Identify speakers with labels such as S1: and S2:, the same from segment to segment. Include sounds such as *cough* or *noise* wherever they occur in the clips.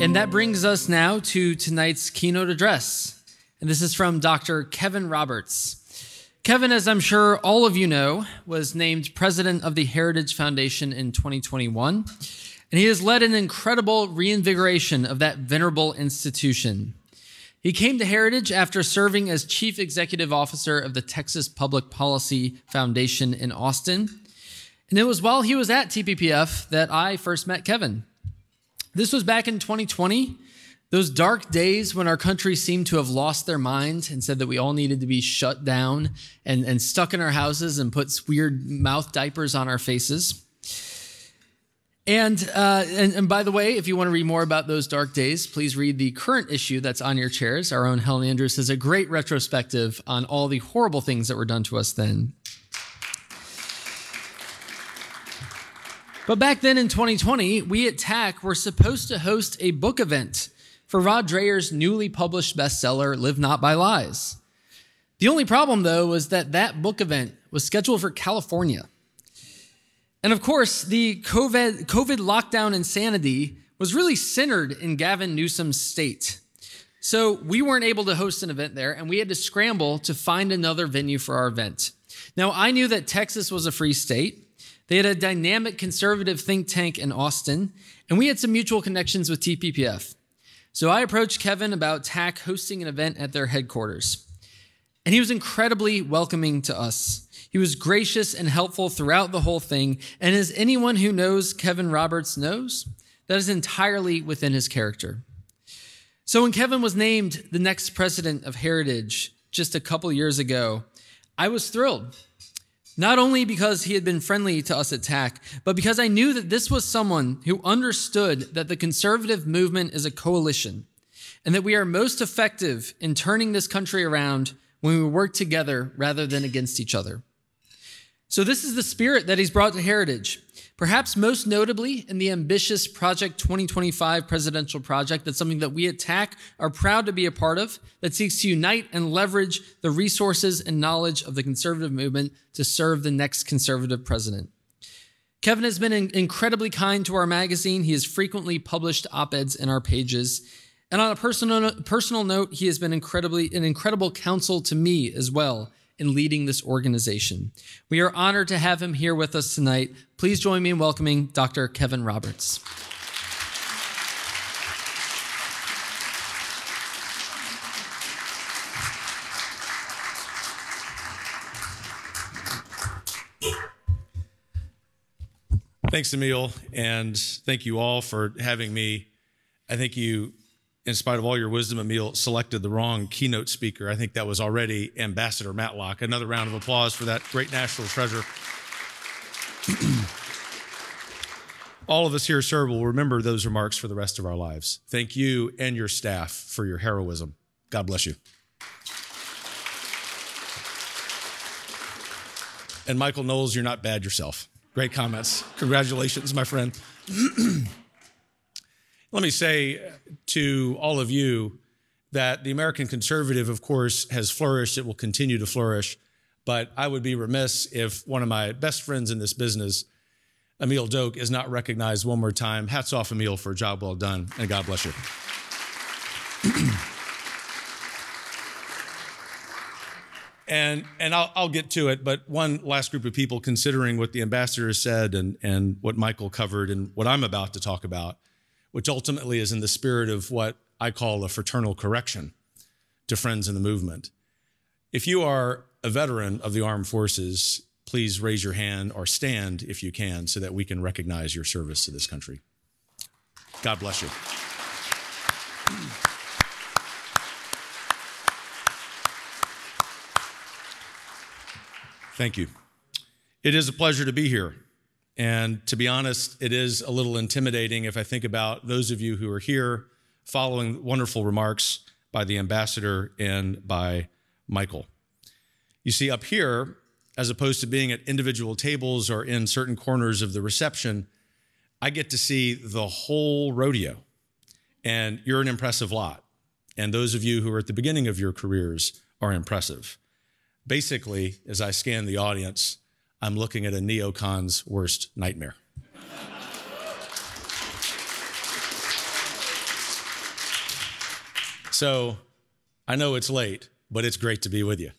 S1: And that brings us now to tonight's keynote address. And this is from Dr. Kevin Roberts. Kevin, as I'm sure all of you know, was named president of the Heritage Foundation in 2021. And he has led an incredible reinvigoration of that venerable institution. He came to Heritage after serving as chief executive officer of the Texas Public Policy Foundation in Austin. And it was while he was at TPPF that I first met Kevin. This was back in 2020, those dark days when our country seemed to have lost their minds and said that we all needed to be shut down and, and stuck in our houses and put weird mouth diapers on our faces. And, uh, and, and by the way, if you want to read more about those dark days, please read the current issue that's on your chairs. Our own Helen Andrews has a great retrospective on all the horrible things that were done to us then. But back then in 2020, we at TAC were supposed to host a book event for Rod Dreher's newly published bestseller, Live Not by Lies. The only problem, though, was that that book event was scheduled for California. And of course, the COVID, COVID lockdown insanity was really centered in Gavin Newsom's state. So we weren't able to host an event there, and we had to scramble to find another venue for our event. Now, I knew that Texas was a free state. They had a dynamic conservative think tank in Austin, and we had some mutual connections with TPPF. So I approached Kevin about TAC hosting an event at their headquarters. And he was incredibly welcoming to us. He was gracious and helpful throughout the whole thing. And as anyone who knows Kevin Roberts knows, that is entirely within his character. So when Kevin was named the next president of Heritage just a couple years ago, I was thrilled. Not only because he had been friendly to us at TAC, but because I knew that this was someone who understood that the conservative movement is a coalition and that we are most effective in turning this country around when we work together rather than against each other. So, this is the spirit that he's brought to Heritage. Perhaps most notably in the ambitious Project 2025 presidential project, that's something that we at TAC are proud to be a part of, that seeks to unite and leverage the resources and knowledge of the conservative movement to serve the next conservative president. Kevin has been incredibly kind to our magazine. He has frequently published op eds in our pages. And on a personal, personal note, he has been incredibly an incredible counsel to me as well in leading this organization. We are honored to have him here with us tonight. Please join me in welcoming Dr. Kevin Roberts.
S2: Thanks, Emile, and thank you all for having me. I think you in spite of all your wisdom, Emile selected the wrong keynote speaker. I think that was already Ambassador Matlock. Another round of applause for that great national treasure. *clears throat* all of us here, sir, will remember those remarks for the rest of our lives. Thank you and your staff for your heroism. God bless you. And Michael Knowles, you're not bad yourself. Great comments. Congratulations, my friend. *clears throat* Let me say to all of you that the American conservative, of course, has flourished. It will continue to flourish. But I would be remiss if one of my best friends in this business, Emile Doak, is not recognized one more time. Hats off, Emile, for a job well done, and God bless you. *clears throat* and and I'll, I'll get to it, but one last group of people, considering what the ambassador said and, and what Michael covered and what I'm about to talk about, which ultimately is in the spirit of what I call a fraternal correction to friends in the movement. If you are a veteran of the armed forces, please raise your hand or stand if you can so that we can recognize your service to this country. God bless you. Thank you. It is a pleasure to be here. And to be honest, it is a little intimidating if I think about those of you who are here following wonderful remarks by the ambassador and by Michael. You see, up here, as opposed to being at individual tables or in certain corners of the reception, I get to see the whole rodeo. And you're an impressive lot. And those of you who are at the beginning of your careers are impressive. Basically, as I scan the audience, I'm looking at a neocon's worst nightmare. So I know it's late, but it's great to be with you.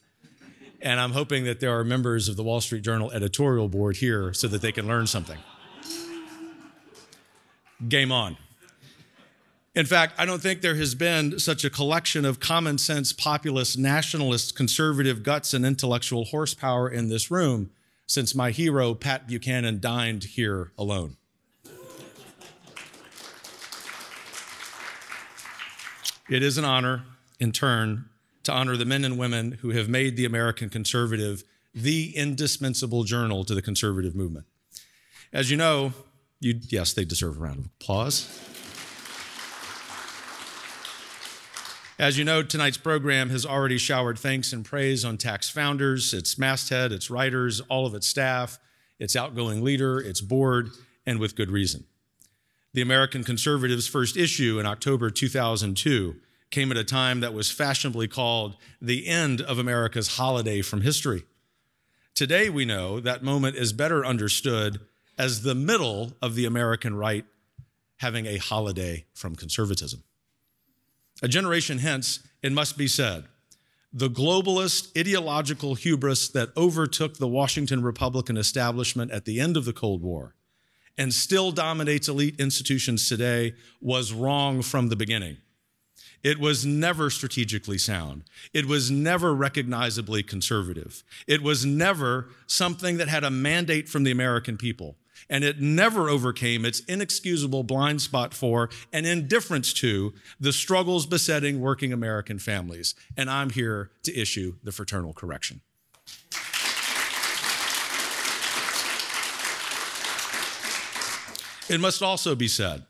S2: And I'm hoping that there are members of the Wall Street Journal editorial board here so that they can learn something. Game on. In fact, I don't think there has been such a collection of common sense, populist, nationalist, conservative guts and intellectual horsepower in this room since my hero, Pat Buchanan, dined here alone. It is an honor, in turn, to honor the men and women who have made the American Conservative the indispensable journal to the conservative movement. As you know, you, yes, they deserve a round of applause. As you know, tonight's program has already showered thanks and praise on TAC's founders, its masthead, its writers, all of its staff, its outgoing leader, its board, and with good reason. The American Conservative's first issue in October 2002 came at a time that was fashionably called the end of America's holiday from history. Today, we know that moment is better understood as the middle of the American right having a holiday from conservatism. A generation hence, it must be said, the globalist ideological hubris that overtook the Washington Republican establishment at the end of the Cold War and still dominates elite institutions today was wrong from the beginning. It was never strategically sound. It was never recognizably conservative. It was never something that had a mandate from the American people. And it never overcame its inexcusable blind spot for and indifference to the struggles besetting working American families. And I'm here to issue the fraternal correction. It must also be said,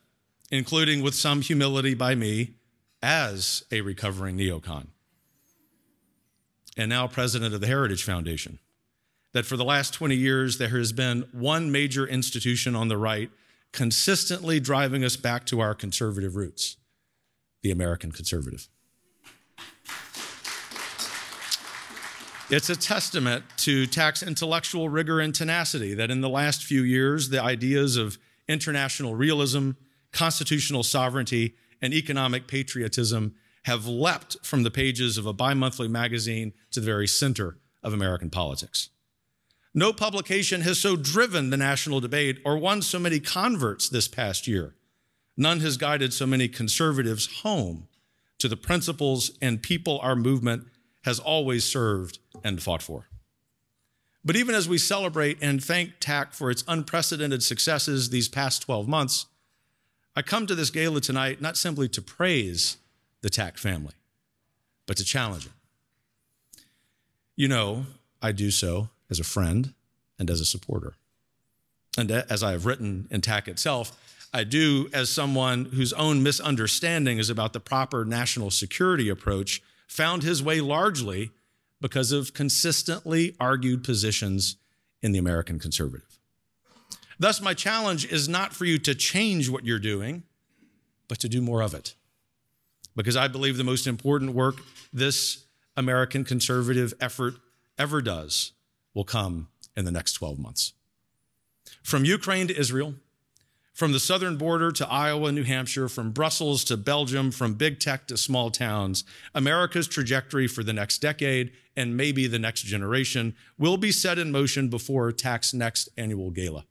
S2: including with some humility by me, as a recovering neocon and now president of the Heritage Foundation, that for the last 20 years there has been one major institution on the right consistently driving us back to our conservative roots the American conservative. It's a testament to TAC's intellectual rigor and tenacity that in the last few years, the ideas of international realism, constitutional sovereignty, and economic patriotism have leapt from the pages of a bi monthly magazine to the very center of American politics. No publication has so driven the national debate or won so many converts this past year. None has guided so many conservatives home to the principles and people our movement has always served and fought for. But even as we celebrate and thank TAC for its unprecedented successes these past 12 months, I come to this gala tonight not simply to praise the TAC family, but to challenge it. You know, I do so as a friend and as a supporter. And as I have written in TAC itself, I do as someone whose own misunderstanding is about the proper national security approach found his way largely because of consistently argued positions in the American conservative. Thus, my challenge is not for you to change what you're doing, but to do more of it. Because I believe the most important work this American conservative effort ever does will come in the next 12 months. From Ukraine to Israel, from the southern border to Iowa, New Hampshire, from Brussels to Belgium, from big tech to small towns, America's trajectory for the next decade and maybe the next generation will be set in motion before TAC's next annual gala.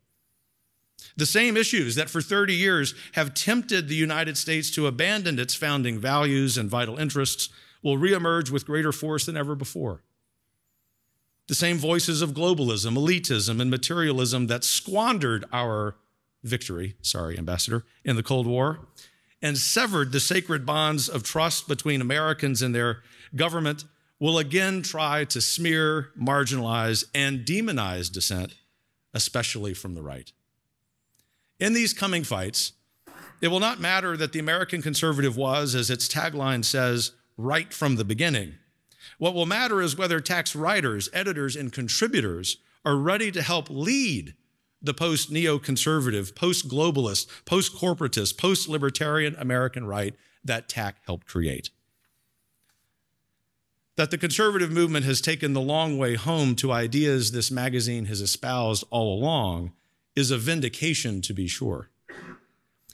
S2: The same issues that for 30 years have tempted the United States to abandon its founding values and vital interests will reemerge with greater force than ever before. The same voices of globalism, elitism, and materialism that squandered our victory, sorry, Ambassador, in the Cold War and severed the sacred bonds of trust between Americans and their government will again try to smear, marginalize, and demonize dissent, especially from the right. In these coming fights, it will not matter that the American conservative was, as its tagline says, right from the beginning. What will matter is whether TAC's writers, editors, and contributors are ready to help lead the post neoconservative, post globalist, post corporatist, post libertarian American right that TAC helped create. That the conservative movement has taken the long way home to ideas this magazine has espoused all along is a vindication, to be sure.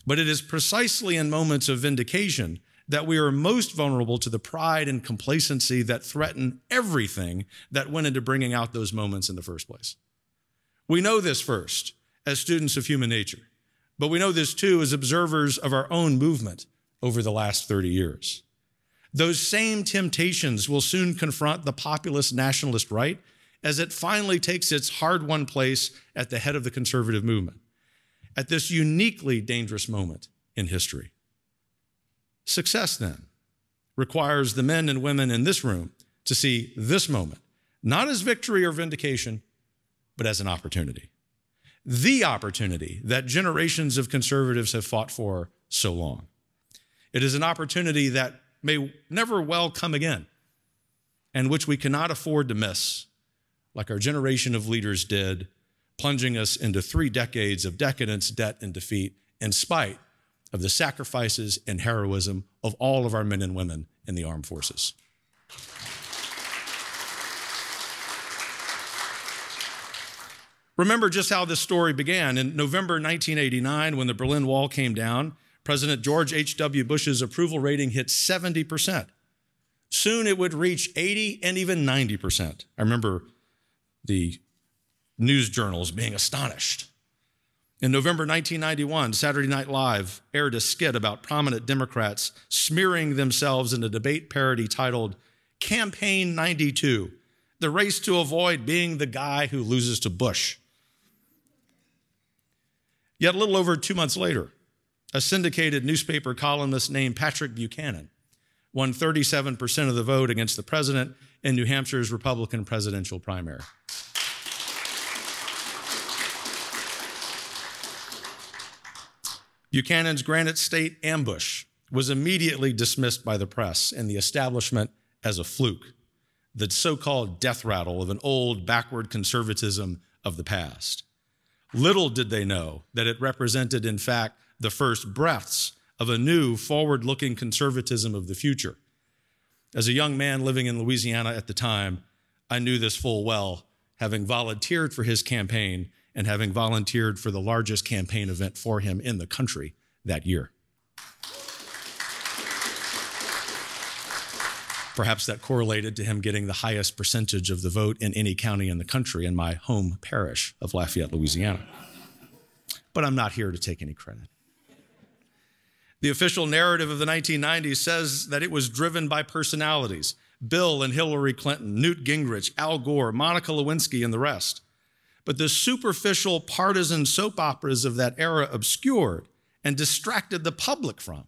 S2: But it is precisely in moments of vindication that we are most vulnerable to the pride and complacency that threaten everything that went into bringing out those moments in the first place. We know this first as students of human nature, but we know this too as observers of our own movement over the last 30 years. Those same temptations will soon confront the populist nationalist right as it finally takes its hard won place at the head of the conservative movement at this uniquely dangerous moment in history. Success, then, requires the men and women in this room to see this moment not as victory or vindication, but as an opportunity. The opportunity that generations of conservatives have fought for so long. It is an opportunity that may never well come again and which we cannot afford to miss, like our generation of leaders did, plunging us into three decades of decadence, debt, and defeat, in spite of the sacrifices and heroism of all of our men and women in the armed forces. Remember just how this story began. In November 1989, when the Berlin Wall came down, President George H.W. Bush's approval rating hit 70%. Soon it would reach 80 and even 90%. I remember the news journals being astonished. In November 1991, Saturday Night Live aired a skit about prominent Democrats smearing themselves in a debate parody titled Campaign 92 The Race to Avoid Being the Guy Who Loses to Bush. Yet, a little over two months later, a syndicated newspaper columnist named Patrick Buchanan won 37% of the vote against the president in New Hampshire's Republican presidential primary. Buchanan's Granite State ambush was immediately dismissed by the press and the establishment as a fluke, the so called death rattle of an old, backward conservatism of the past. Little did they know that it represented, in fact, the first breaths of a new, forward looking conservatism of the future. As a young man living in Louisiana at the time, I knew this full well, having volunteered for his campaign and having volunteered for the largest campaign event for him in the country that year. Perhaps that correlated to him getting the highest percentage of the vote in any county in the country in my home parish of Lafayette, Louisiana. But I'm not here to take any credit. The official narrative of the 1990s says that it was driven by personalities Bill and Hillary Clinton, Newt Gingrich, Al Gore, Monica Lewinsky, and the rest but the superficial partisan soap operas of that era obscured and distracted the public from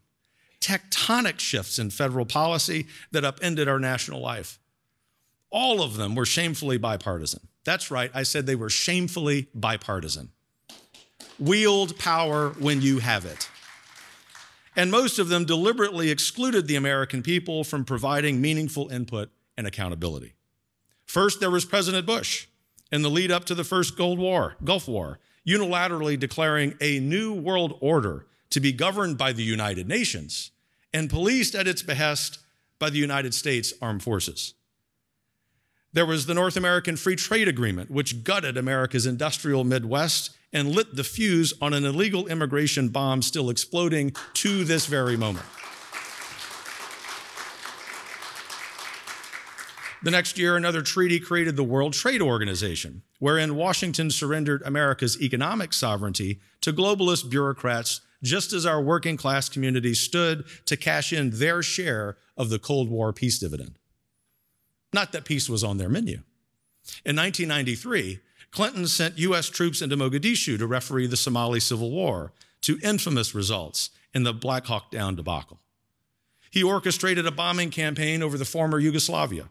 S2: tectonic shifts in federal policy that upended our national life. All of them were shamefully bipartisan. That's right, I said they were shamefully bipartisan. Wield power when you have it. And most of them deliberately excluded the American people from providing meaningful input and accountability. First, there was President Bush in the lead up to the first Gulf War, Gulf War, unilaterally declaring a new world order to be governed by the United Nations and policed at its behest by the United States Armed Forces. There was the North American Free Trade Agreement, which gutted America's industrial Midwest and lit the fuse on an illegal immigration bomb still exploding to this very moment. The next year, another treaty created the World Trade Organization, wherein Washington surrendered America's economic sovereignty to globalist bureaucrats, just as our working class communities stood to cash in their share of the Cold War peace dividend. Not that peace was on their menu. In 1993, Clinton sent U.S. troops into Mogadishu to referee the Somali civil war to infamous results in the Black Hawk Down debacle. He orchestrated a bombing campaign over the former Yugoslavia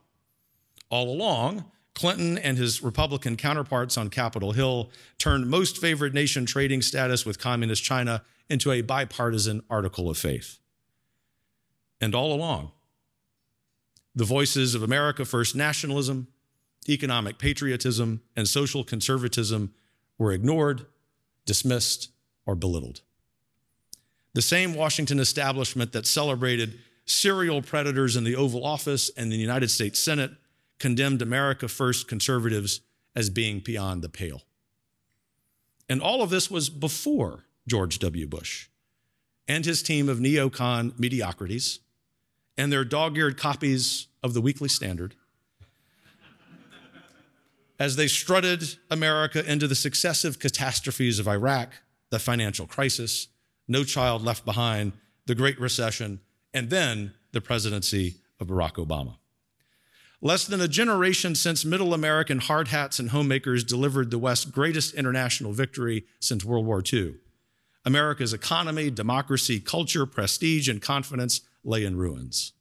S2: all along, Clinton and his Republican counterparts on Capitol Hill turned most favored nation trading status with Communist China into a bipartisan article of faith. And all along, the voices of America First nationalism, economic patriotism, and social conservatism were ignored, dismissed, or belittled. The same Washington establishment that celebrated serial predators in the Oval Office and the United States Senate condemned America First conservatives as being beyond the pale. And all of this was before George W. Bush and his team of neocon mediocrities and their dog eared copies of the Weekly Standard *laughs* as they strutted America into the successive catastrophes of Iraq, the financial crisis, No Child Left Behind, the Great Recession, and then the presidency of Barack Obama. Less than a generation since middle American hard hats and homemakers delivered the West's greatest international victory since World War II. America's economy, democracy, culture, prestige, and confidence lay in ruins.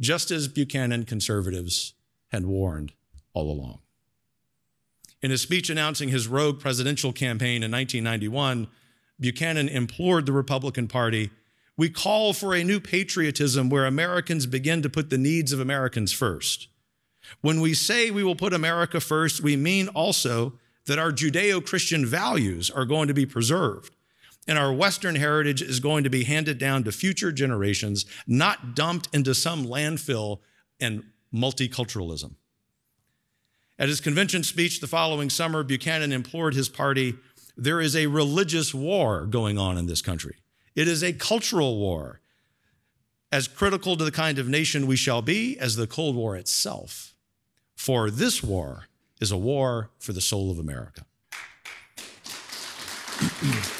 S2: Just as Buchanan conservatives had warned all along. In his speech announcing his rogue presidential campaign in 1991, Buchanan implored the Republican Party we call for a new patriotism where Americans begin to put the needs of Americans first. When we say we will put America first, we mean also that our Judeo Christian values are going to be preserved and our Western heritage is going to be handed down to future generations, not dumped into some landfill and multiculturalism. At his convention speech the following summer, Buchanan implored his party there is a religious war going on in this country. It is a cultural war, as critical to the kind of nation we shall be as the Cold War itself. For this war is a war for the soul of America. *clears throat*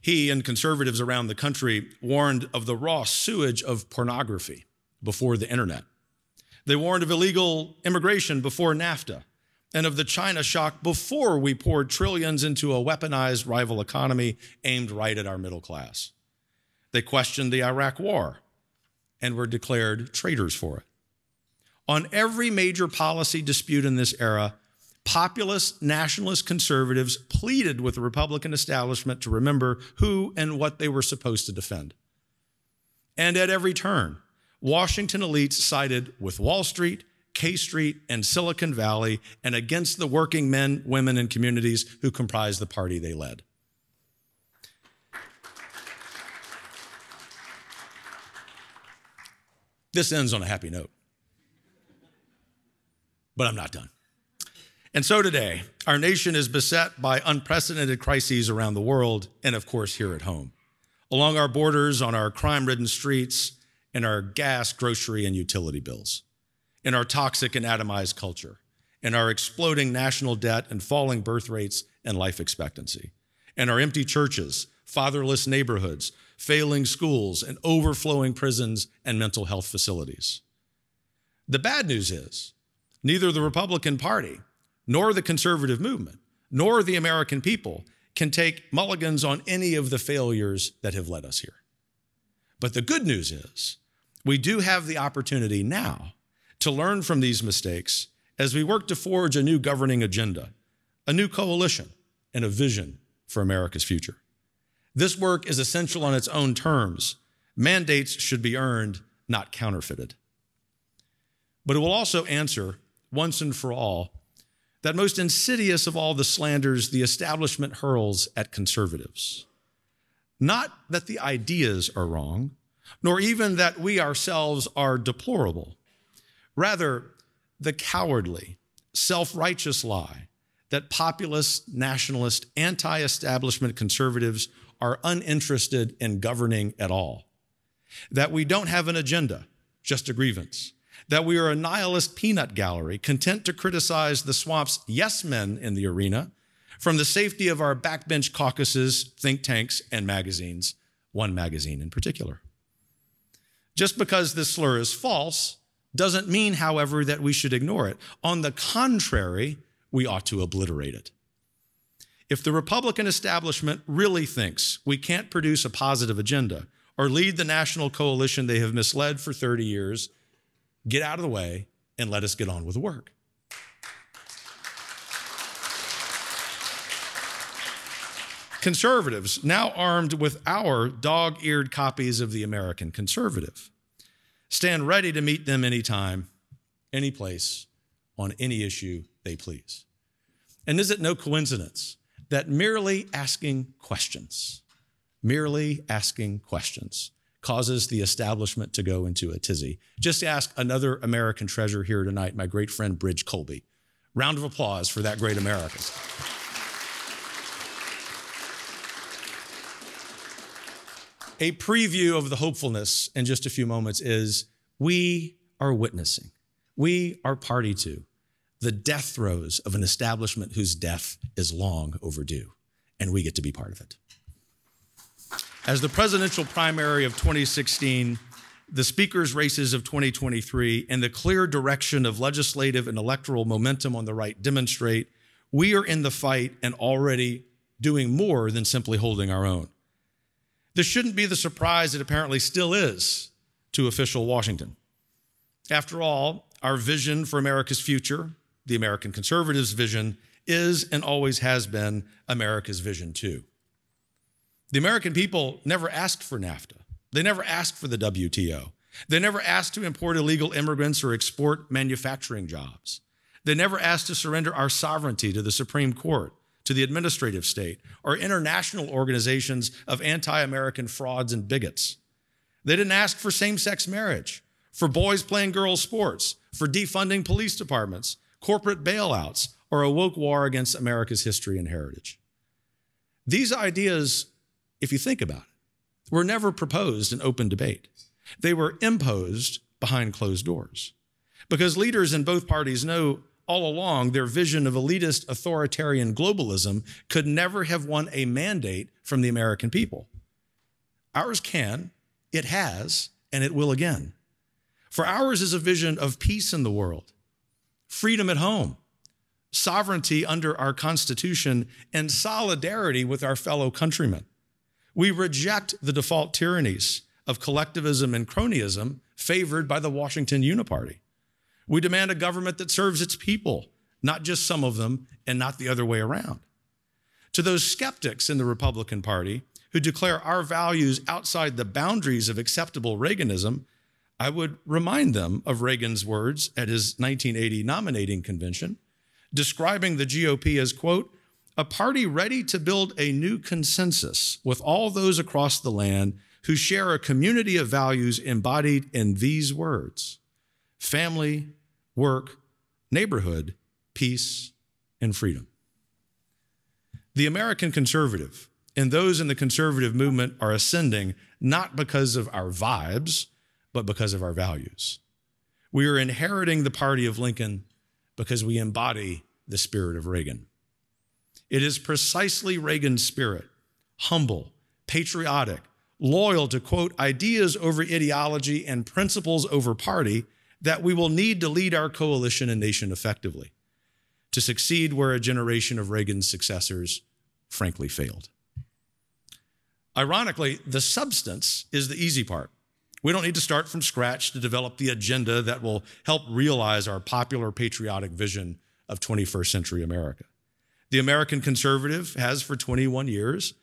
S2: he and conservatives around the country warned of the raw sewage of pornography before the internet. They warned of illegal immigration before NAFTA and of the China shock before we poured trillions into a weaponized rival economy aimed right at our middle class. They questioned the Iraq war and were declared traitors for it. On every major policy dispute in this era, populist nationalist conservatives pleaded with the Republican establishment to remember who and what they were supposed to defend. And at every turn, Washington elites sided with Wall Street K Street, and Silicon Valley, and against the working men, women, and communities who comprised the party they led. This ends on a happy note. But I'm not done. And so today, our nation is beset by unprecedented crises around the world and, of course, here at home. Along our borders, on our crime ridden streets, and our gas, grocery, and utility bills in our toxic and atomized culture, in our exploding national debt and falling birth rates and life expectancy, in our empty churches, fatherless neighborhoods, failing schools, and overflowing prisons and mental health facilities. The bad news is neither the Republican Party nor the conservative movement nor the American people can take mulligans on any of the failures that have led us here. But the good news is we do have the opportunity now to learn from these mistakes as we work to forge a new governing agenda, a new coalition, and a vision for America's future. This work is essential on its own terms. Mandates should be earned, not counterfeited. But it will also answer, once and for all, that most insidious of all the slanders the establishment hurls at conservatives. Not that the ideas are wrong, nor even that we ourselves are deplorable, Rather, the cowardly, self righteous lie that populist, nationalist, anti establishment conservatives are uninterested in governing at all. That we don't have an agenda, just a grievance. That we are a nihilist peanut gallery, content to criticize the swamp's yes men in the arena from the safety of our backbench caucuses, think tanks, and magazines, one magazine in particular. Just because this slur is false doesn't mean, however, that we should ignore it. On the contrary, we ought to obliterate it. If the Republican establishment really thinks we can't produce a positive agenda or lead the national coalition they have misled for 30 years, get out of the way and let us get on with the work. Conservatives, now armed with our dog eared copies of the American Conservative, stand ready to meet them anytime, any place, on any issue they please. And is it no coincidence that merely asking questions, merely asking questions, causes the establishment to go into a tizzy? Just ask another American treasure here tonight, my great friend Bridge Colby. Round of applause for that great American. A preview of the hopefulness in just a few moments is we are witnessing, we are party to the death throes of an establishment whose death is long overdue, and we get to be part of it. As the presidential primary of 2016, the speakers' races of 2023, and the clear direction of legislative and electoral momentum on the right demonstrate, we are in the fight and already doing more than simply holding our own. This shouldn't be the surprise it apparently still is to official Washington. After all, our vision for America's future, the American conservatives' vision, is and always has been America's vision too. The American people never asked for NAFTA. They never asked for the WTO. They never asked to import illegal immigrants or export manufacturing jobs. They never asked to surrender our sovereignty to the Supreme Court, to the administrative state, or international organizations of anti American frauds and bigots. They didn't ask for same sex marriage, for boys playing girls' sports, for defunding police departments, corporate bailouts, or a woke war against America's history and heritage. These ideas, if you think about it, were never proposed in open debate. They were imposed behind closed doors. Because leaders in both parties know all along their vision of elitist authoritarian globalism could never have won a mandate from the American people. Ours can, it has, and it will again. For ours is a vision of peace in the world, freedom at home, sovereignty under our Constitution, and solidarity with our fellow countrymen. We reject the default tyrannies of collectivism and cronyism favored by the Washington Uniparty. We demand a government that serves its people, not just some of them, and not the other way around. To those skeptics in the Republican Party who declare our values outside the boundaries of acceptable Reaganism, I would remind them of Reagan's words at his 1980 nominating convention, describing the GOP as, quote, a party ready to build a new consensus with all those across the land who share a community of values embodied in these words family, work, neighborhood, peace, and freedom. The American conservative and those in the conservative movement are ascending not because of our vibes, but because of our values. We are inheriting the party of Lincoln because we embody the spirit of Reagan. It is precisely Reagan's spirit, humble, patriotic, loyal to quote, ideas over ideology and principles over party that we will need to lead our coalition and nation effectively to succeed where a generation of Reagan's successors frankly failed. Ironically, the substance is the easy part. We don't need to start from scratch to develop the agenda that will help realize our popular patriotic vision of 21st century America. The American conservative has for 21 years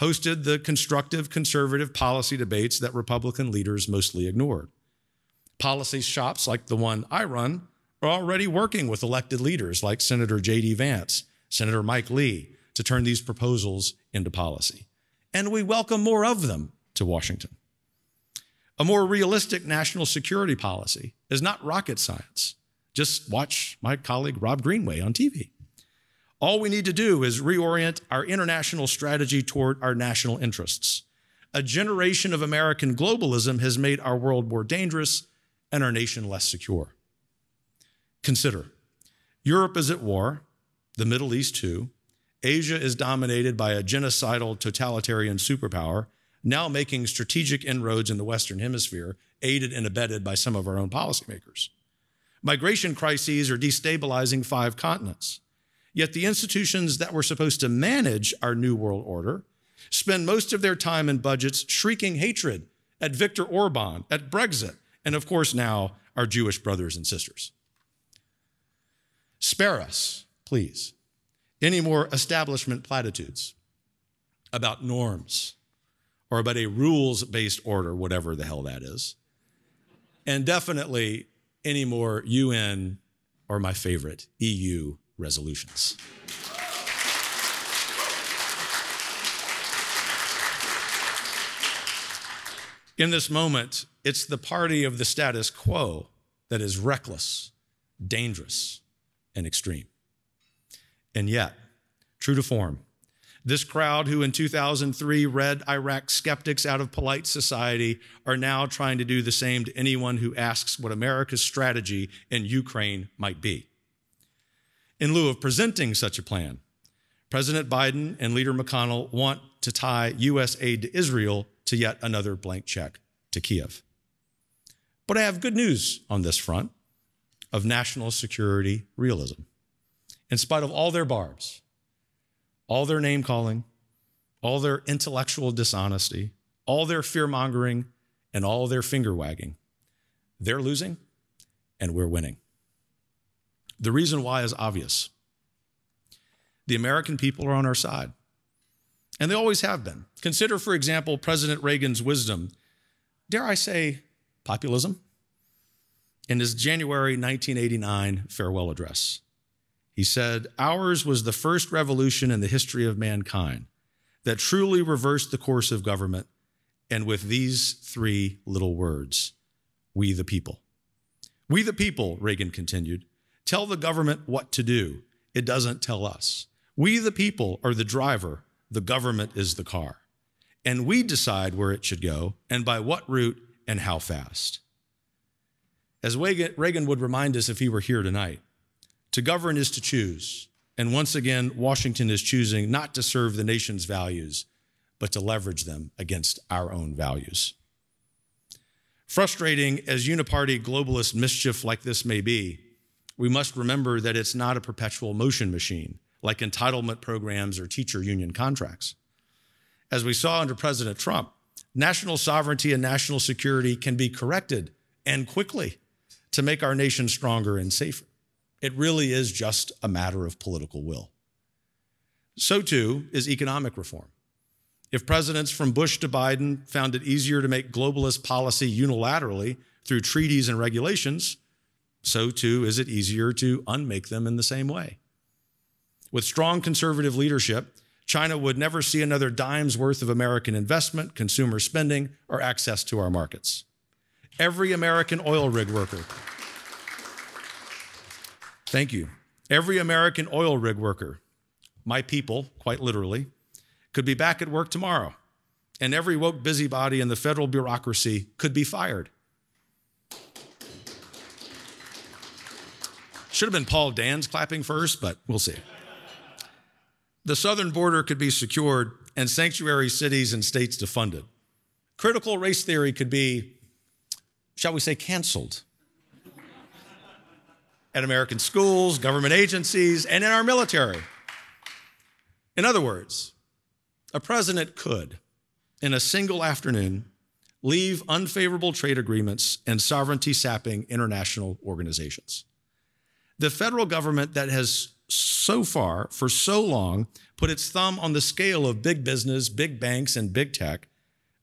S2: hosted the constructive conservative policy debates that Republican leaders mostly ignored. Policy shops like the one I run are already working with elected leaders like Senator J.D. Vance, Senator Mike Lee, to turn these proposals into policy. And we welcome more of them to Washington. A more realistic national security policy is not rocket science. Just watch my colleague Rob Greenway on TV. All we need to do is reorient our international strategy toward our national interests. A generation of American globalism has made our world more dangerous and our nation less secure. Consider Europe is at war, the Middle East too. Asia is dominated by a genocidal totalitarian superpower, now making strategic inroads in the Western Hemisphere, aided and abetted by some of our own policymakers. Migration crises are destabilizing five continents. Yet the institutions that were supposed to manage our new world order spend most of their time and budgets shrieking hatred at Viktor Orban, at Brexit, and of course now our Jewish brothers and sisters. Spare us, please, any more establishment platitudes about norms or about a rules based order, whatever the hell that is. And definitely any more UN or my favorite, EU resolutions. In this moment, it's the party of the status quo that is reckless, dangerous, and extreme. And yet, true to form, This crowd, who in 2003 read Iraq skeptics out of polite society, are now trying to do the same to anyone who asks what America's strategy in Ukraine might be. In lieu of presenting such a plan, President Biden and Leader McConnell want to tie U.S. aid to Israel to yet another blank check to Kiev. But I have good news on this front of national security realism. In spite of all their barbs, all their name calling, all their intellectual dishonesty, all their fear mongering, and all their finger wagging. They're losing and we're winning. The reason why is obvious. The American people are on our side, and they always have been. Consider, for example, President Reagan's wisdom, dare I say, populism, in his January 1989 farewell address. He said, Ours was the first revolution in the history of mankind that truly reversed the course of government, and with these three little words we the people. We the people, Reagan continued, tell the government what to do. It doesn't tell us. We the people are the driver, the government is the car. And we decide where it should go and by what route and how fast. As Reagan would remind us if he were here tonight, to govern is to choose. And once again, Washington is choosing not to serve the nation's values, but to leverage them against our own values. Frustrating as uniparty globalist mischief like this may be, we must remember that it's not a perpetual motion machine like entitlement programs or teacher union contracts. As we saw under President Trump, national sovereignty and national security can be corrected and quickly to make our nation stronger and safer. It really is just a matter of political will. So, too, is economic reform. If presidents from Bush to Biden found it easier to make globalist policy unilaterally through treaties and regulations, so too is it easier to unmake them in the same way. With strong conservative leadership, China would never see another dime's worth of American investment, consumer spending, or access to our markets. Every American oil rig worker Thank you. Every American oil rig worker, my people, quite literally, could be back at work tomorrow, and every woke busybody in the federal bureaucracy could be fired. Should have been Paul Dans clapping first, but we'll see. The southern border could be secured and sanctuary cities and states defunded. Critical race theory could be, shall we say, canceled at American schools, government agencies, and in our military. In other words, a president could, in a single afternoon, leave unfavorable trade agreements and sovereignty sapping international organizations. The federal government that has so far, for so long, put its thumb on the scale of big business, big banks, and big tech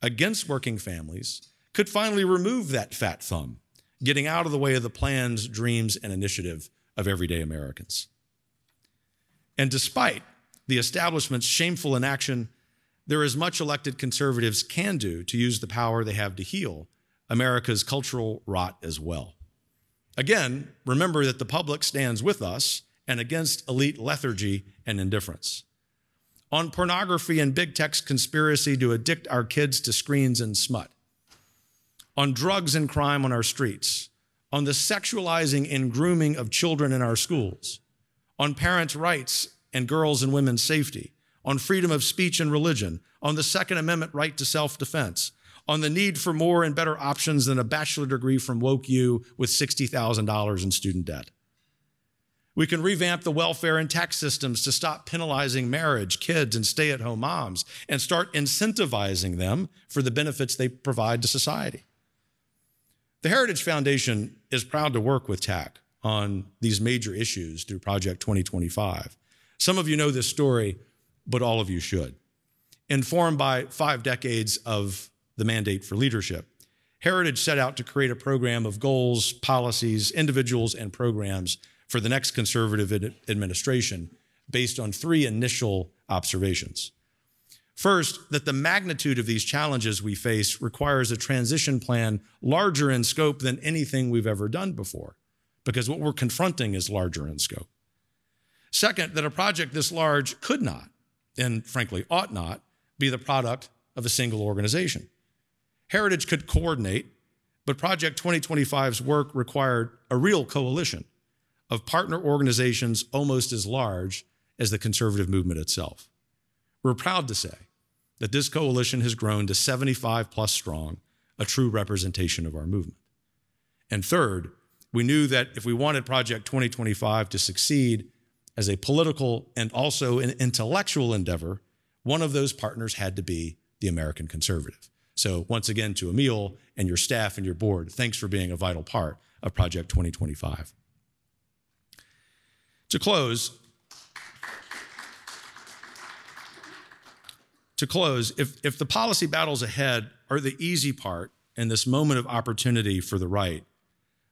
S2: against working families could finally remove that fat thumb getting out of the way of the plans, dreams, and initiative of everyday Americans. And despite the establishment's shameful inaction, there is much elected conservatives can do to use the power they have to heal America's cultural rot as well. Again, remember that the public stands with us and against elite lethargy and indifference. On pornography and big tech's conspiracy to addict our kids to screens and smut, on drugs and crime on our streets, on the sexualizing and grooming of children in our schools, on parents' rights and girls' and women's safety, on freedom of speech and religion, on the Second Amendment right to self defense, on the need for more and better options than a bachelor degree from Woke U with $60,000 in student debt. We can revamp the welfare and tax systems to stop penalizing marriage, kids, and stay at home moms and start incentivizing them for the benefits they provide to society. The Heritage Foundation is proud to work with TAC on these major issues through Project 2025. Some of you know this story, but all of you should. Informed by five decades of the mandate for leadership, Heritage set out to create a program of goals, policies, individuals, and programs for the next conservative administration based on three initial observations. First, that the magnitude of these challenges we face requires a transition plan larger in scope than anything we've ever done before, because what we're confronting is larger in scope. Second, that a project this large could not and frankly ought not, be the product of a single organization. Heritage could coordinate, but Project 2025's work required a real coalition of partner organizations almost as large as the conservative movement itself. We're proud to say that this coalition has grown to 75 plus strong, a true representation of our movement. And third, we knew that if we wanted Project 2025 to succeed as a political and also an intellectual endeavor, one of those partners had to be the American conservative. So, once again, to Emile and your staff and your board, thanks for being a vital part of Project 2025. To close, to close, if, if the policy battles ahead are the easy part and this moment of opportunity for the right,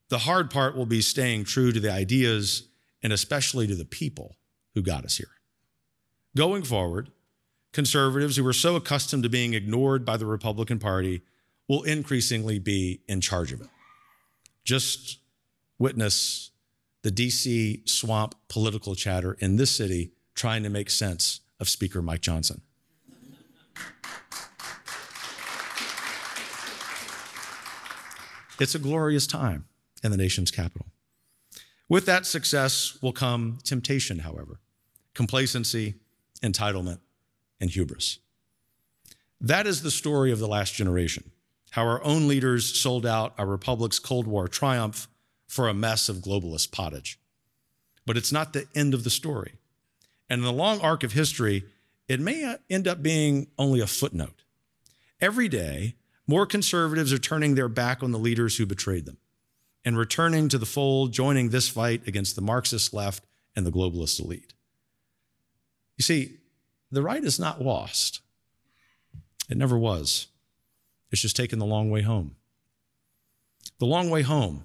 S2: the hard part will be staying true to the ideas and especially to the people who got us here. Going forward, conservatives who are so accustomed to being ignored by the Republican Party will increasingly be in charge of it. Just witness the DC swamp political chatter in this city trying to make sense of Speaker Mike Johnson. It's a glorious time in the nation's capital. With that success will come temptation, however, complacency, entitlement, and hubris. That is the story of the last generation, how our own leaders sold out our republic's Cold War triumph for a mess of globalist pottage. But it's not the end of the story. And in the long arc of history, it may end up being only a footnote. Every day, more conservatives are turning their back on the leaders who betrayed them and returning to the fold, joining this fight against the Marxist left and the globalist elite. You see, the right is not lost. It never was. It's just taken the long way home. The long way home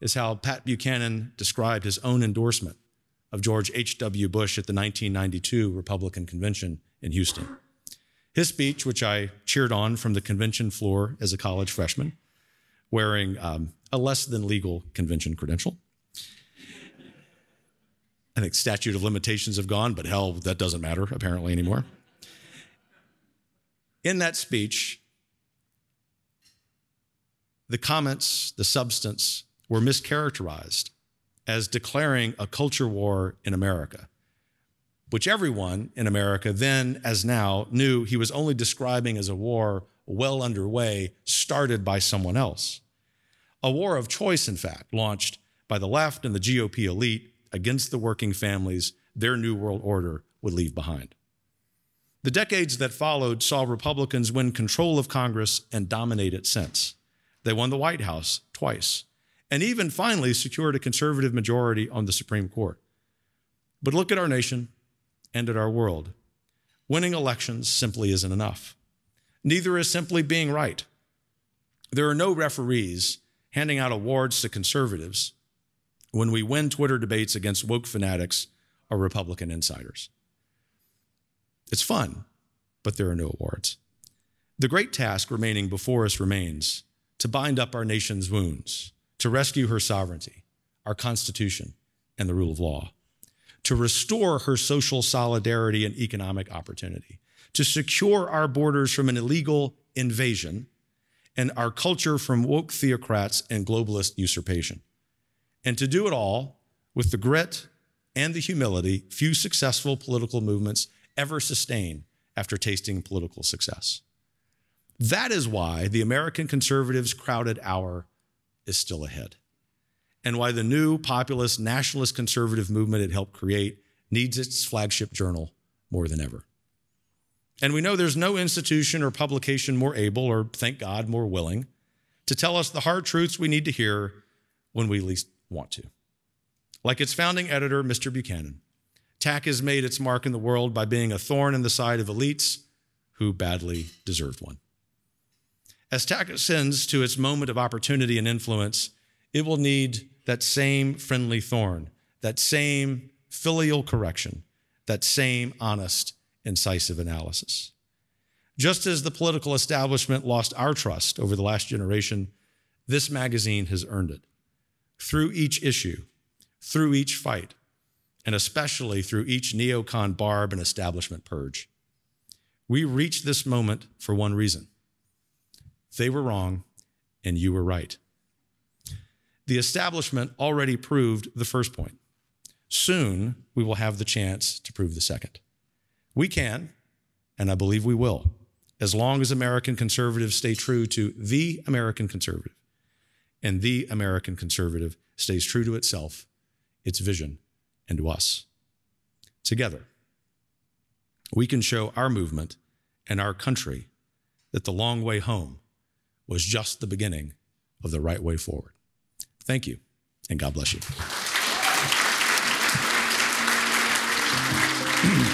S2: is how Pat Buchanan described his own endorsement of George H.W. Bush at the 1992 Republican Convention in Houston. His speech, which I cheered on from the convention floor as a college freshman, wearing um, a less than legal convention credential. I think statute of limitations have gone, but hell, that doesn't matter apparently anymore. In that speech, the comments, the substance were mischaracterized as declaring a culture war in America, which everyone in America then as now knew he was only describing as a war well underway, started by someone else. A war of choice, in fact, launched by the left and the GOP elite against the working families their New World Order would leave behind. The decades that followed saw Republicans win control of Congress and dominate it since. They won the White House twice, and even finally secured a conservative majority on the Supreme Court. But look at our nation and at our world. Winning elections simply isn't enough. Neither is simply being right. There are no referees handing out awards to conservatives when we win Twitter debates against woke fanatics or Republican insiders. It's fun, but there are no awards. The great task remaining before us remains to bind up our nation's wounds, to rescue her sovereignty, our Constitution, and the rule of law, to restore her social solidarity and economic opportunity, to secure our borders from an illegal invasion and our culture from woke theocrats and globalist usurpation. And to do it all with the grit and the humility few successful political movements ever sustain after tasting political success. That is why the American conservatives' crowded hour is still ahead, and why the new populist nationalist conservative movement it helped create needs its flagship journal more than ever. And we know there's no institution or publication more able, or thank God, more willing to tell us the hard truths we need to hear when we least want to. Like its founding editor, Mr. Buchanan, TAC has made its mark in the world by being a thorn in the side of elites who badly deserved one. As TAC ascends to its moment of opportunity and influence, it will need that same friendly thorn, that same filial correction, that same honest incisive analysis. Just as the political establishment lost our trust over the last generation, this magazine has earned it. Through each issue, through each fight, and especially through each neocon barb and establishment purge. We reached this moment for one reason they were wrong, and you were right. The establishment already proved the first point. Soon, we will have the chance to prove the second. We can, and I believe we will, as long as American conservatives stay true to the American conservative, and the American conservative stays true to itself, its vision, and to us. Together, we can show our movement and our country that the long way home was just the beginning of the right way forward. Thank you, and God bless you. *clears throat*